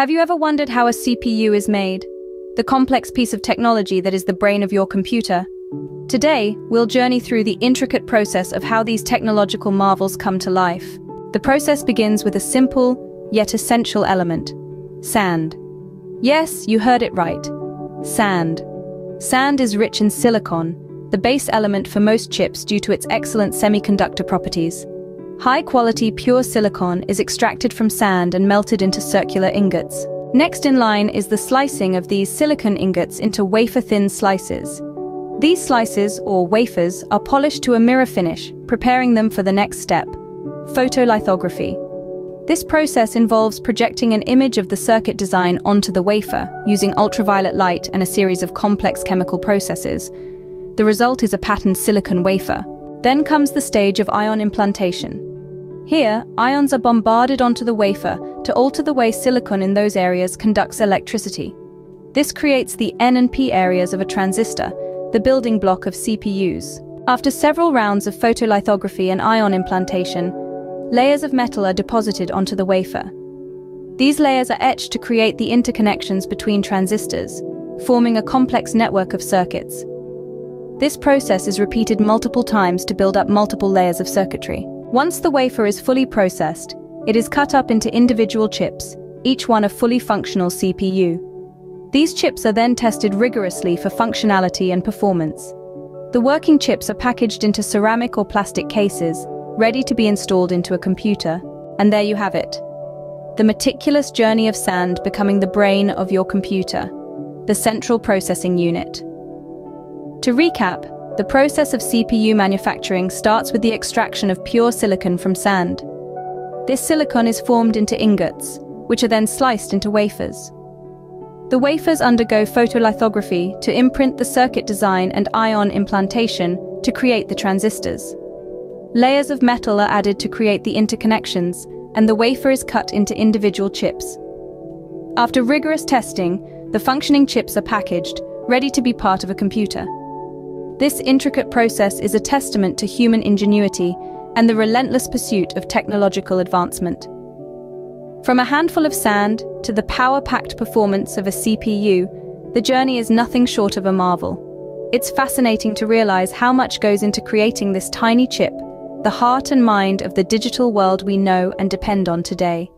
Have you ever wondered how a CPU is made? The complex piece of technology that is the brain of your computer. Today, we'll journey through the intricate process of how these technological marvels come to life. The process begins with a simple, yet essential element. Sand. Yes, you heard it right. Sand. Sand is rich in silicon, the base element for most chips due to its excellent semiconductor properties. High-quality pure silicon is extracted from sand and melted into circular ingots. Next in line is the slicing of these silicon ingots into wafer-thin slices. These slices, or wafers, are polished to a mirror finish, preparing them for the next step, photolithography. This process involves projecting an image of the circuit design onto the wafer, using ultraviolet light and a series of complex chemical processes. The result is a patterned silicon wafer. Then comes the stage of ion implantation. Here, ions are bombarded onto the wafer to alter the way silicon in those areas conducts electricity. This creates the N and P areas of a transistor, the building block of CPUs. After several rounds of photolithography and ion implantation, layers of metal are deposited onto the wafer. These layers are etched to create the interconnections between transistors, forming a complex network of circuits. This process is repeated multiple times to build up multiple layers of circuitry. Once the wafer is fully processed, it is cut up into individual chips, each one a fully functional CPU. These chips are then tested rigorously for functionality and performance. The working chips are packaged into ceramic or plastic cases, ready to be installed into a computer, and there you have it. The meticulous journey of sand becoming the brain of your computer, the central processing unit. To recap, the process of CPU manufacturing starts with the extraction of pure silicon from sand. This silicon is formed into ingots, which are then sliced into wafers. The wafers undergo photolithography to imprint the circuit design and ion implantation to create the transistors. Layers of metal are added to create the interconnections, and the wafer is cut into individual chips. After rigorous testing, the functioning chips are packaged, ready to be part of a computer. This intricate process is a testament to human ingenuity and the relentless pursuit of technological advancement. From a handful of sand to the power-packed performance of a CPU, the journey is nothing short of a marvel. It's fascinating to realize how much goes into creating this tiny chip, the heart and mind of the digital world we know and depend on today.